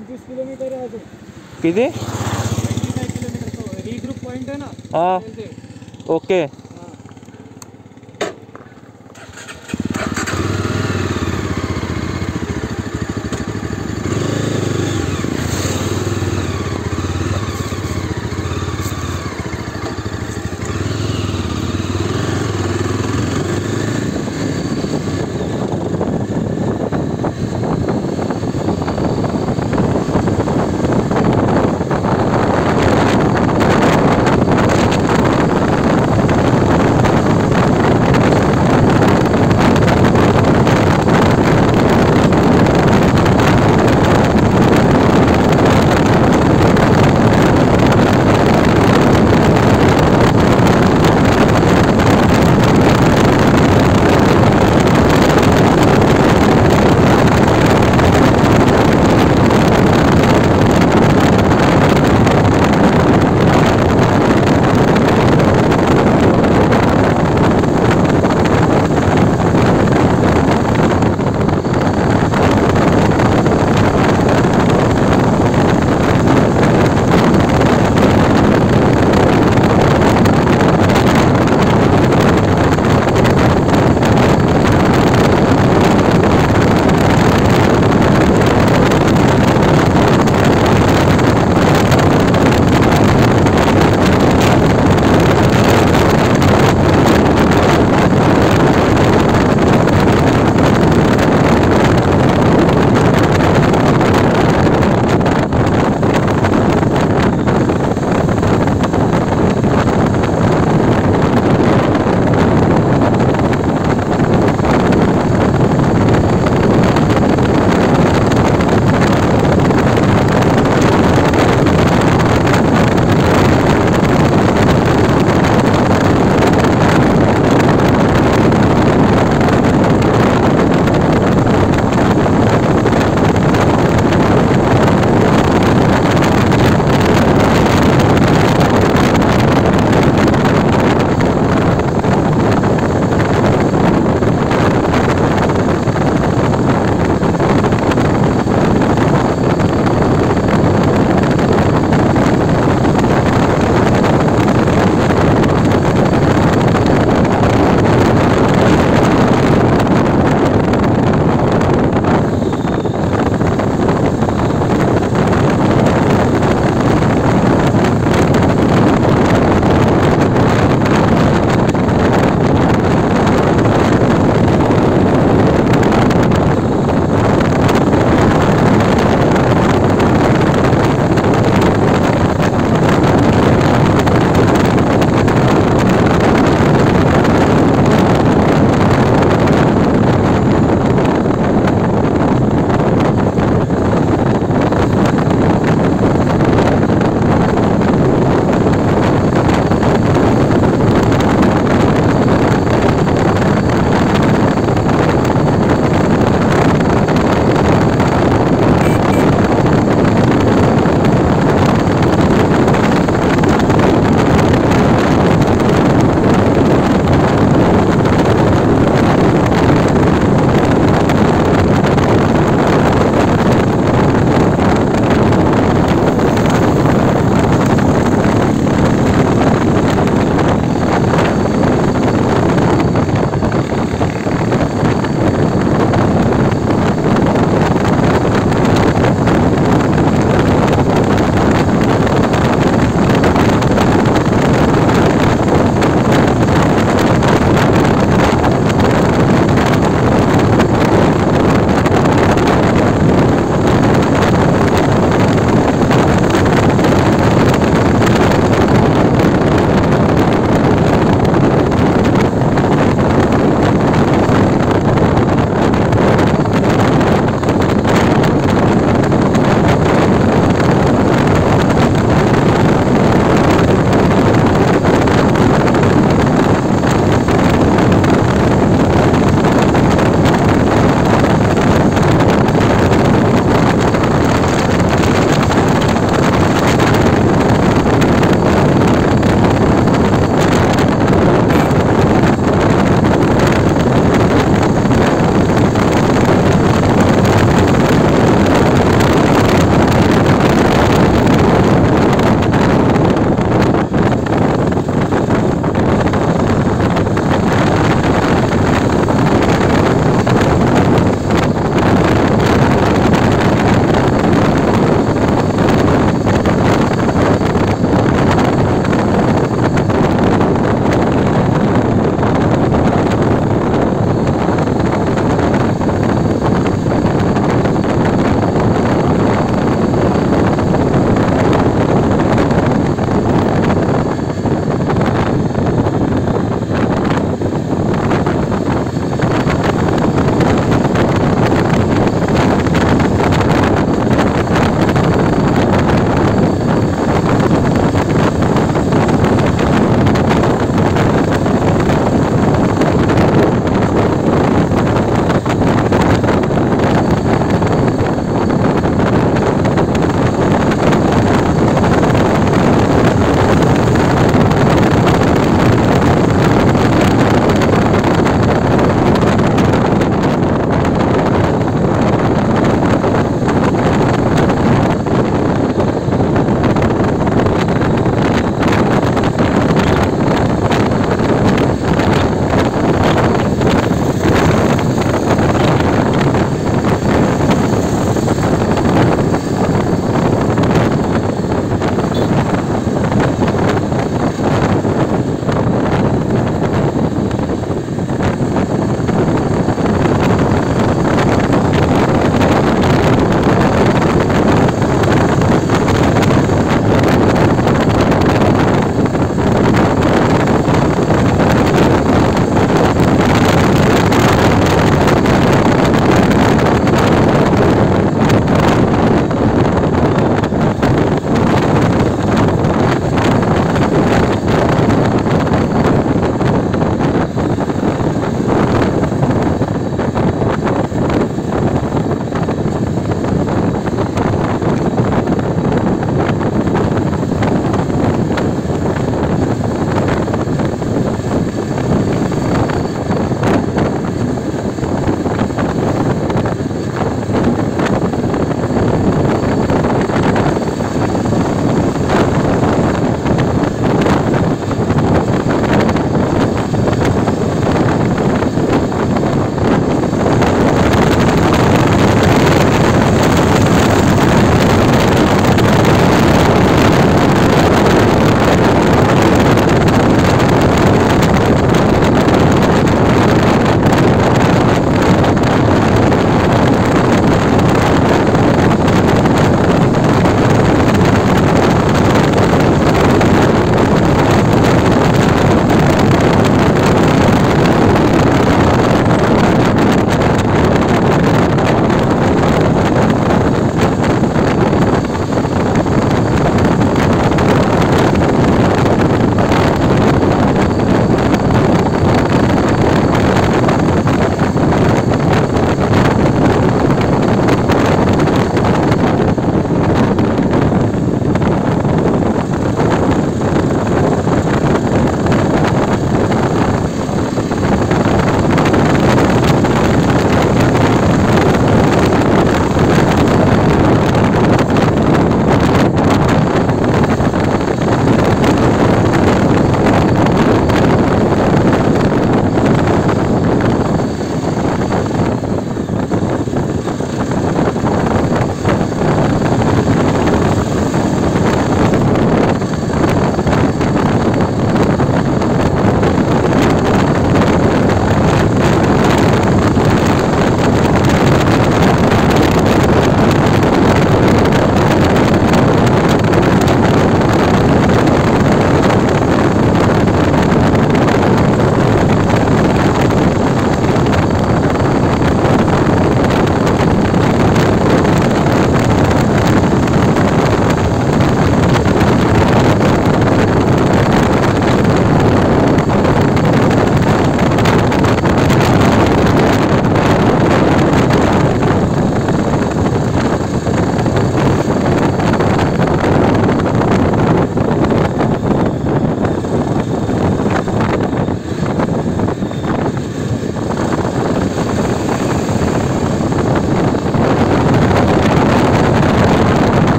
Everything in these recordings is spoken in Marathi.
पंचवीस किलोमीटर आहे अजून. किती? किलोमीटर. तो डी ग्रुप पॉईंट आहे ना. हा. ओके.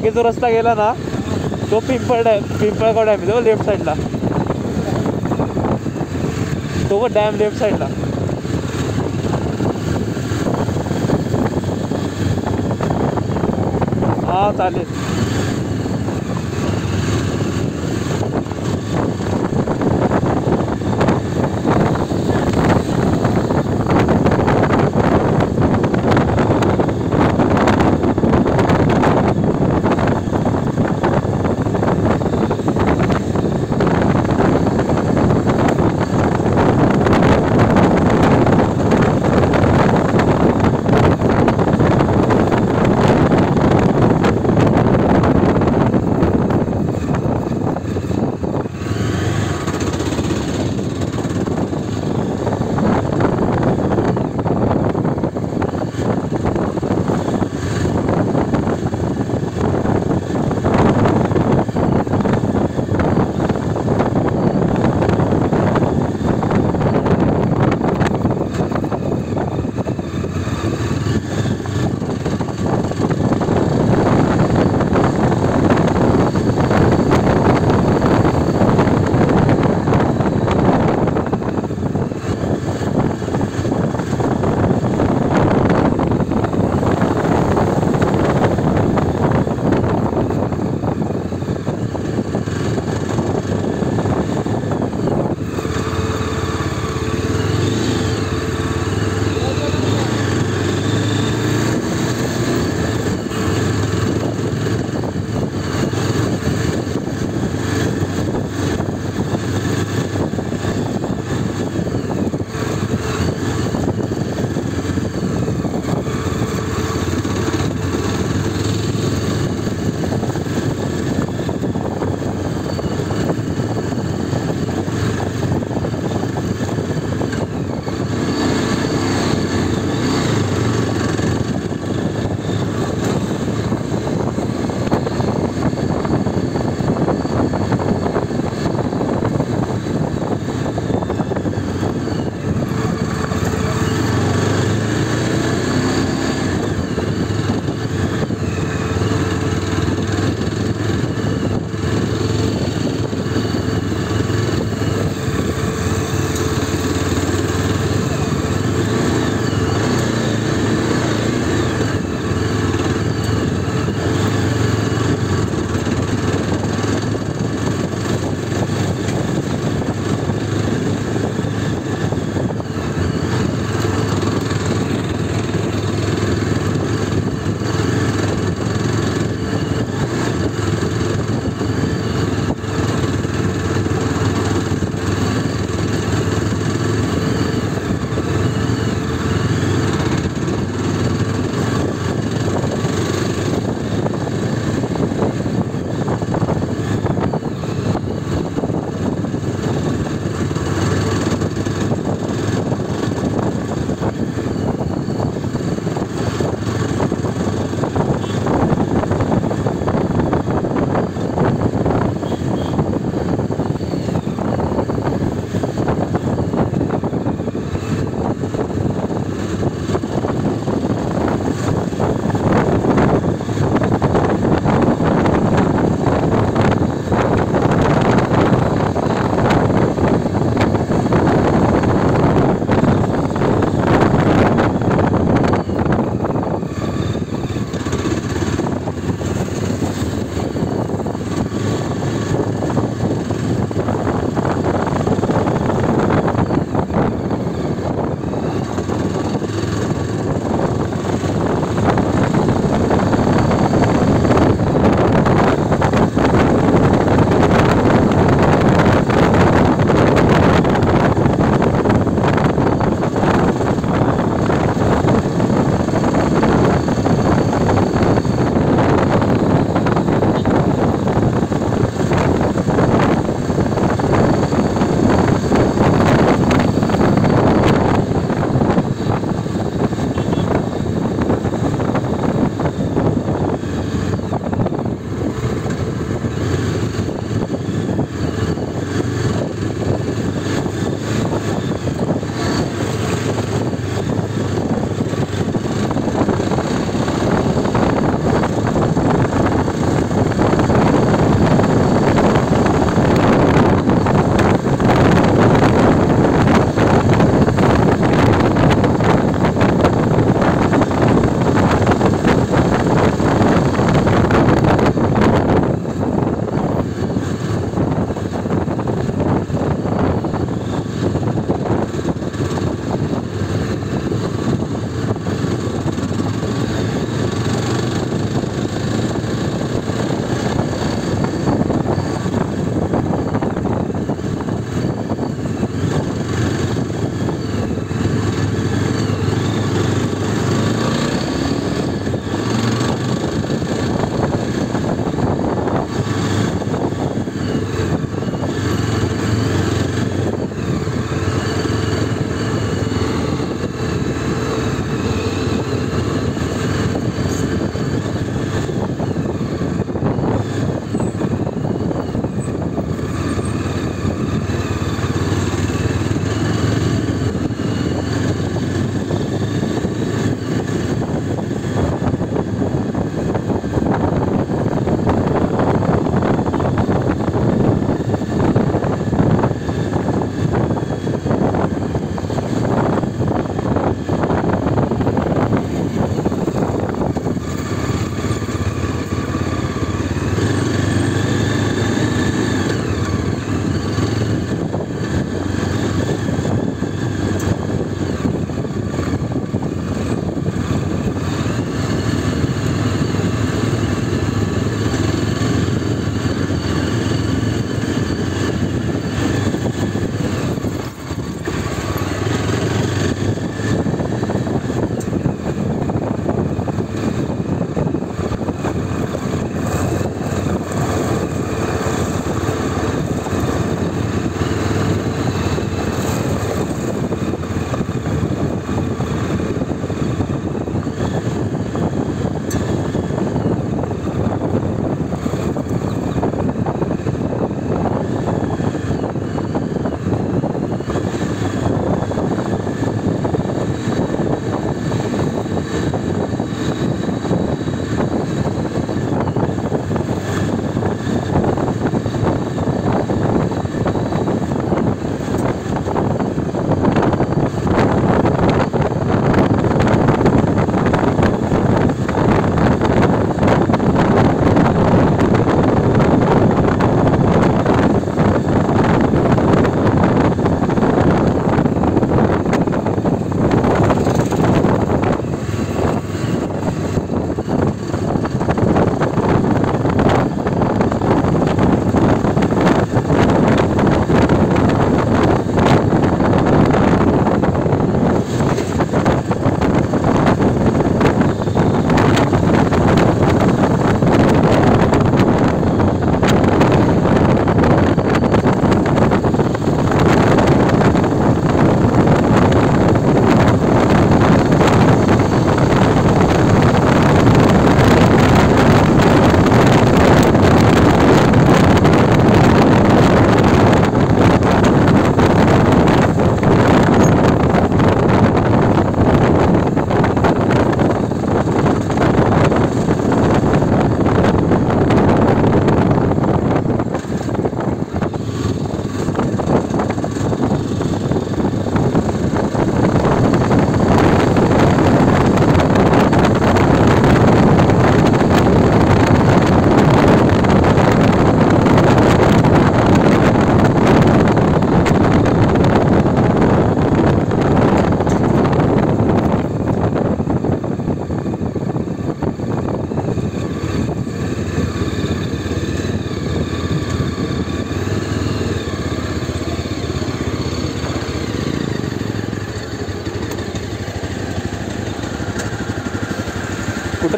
मागे जो रस्ता गेला ना तो पिंपळ डॅम पिंपळगाव डॅम आहे तो लेफ्ट साईडला. तो पण डॅम लेफ्ट साईडला. हा चालेल.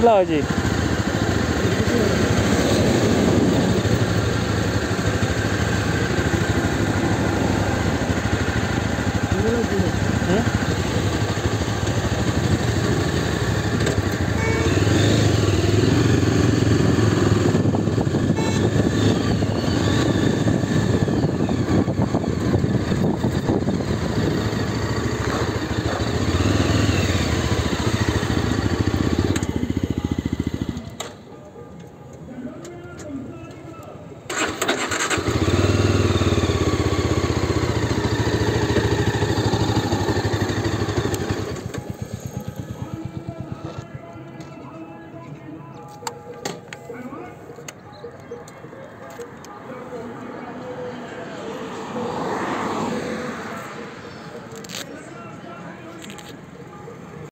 लावायची.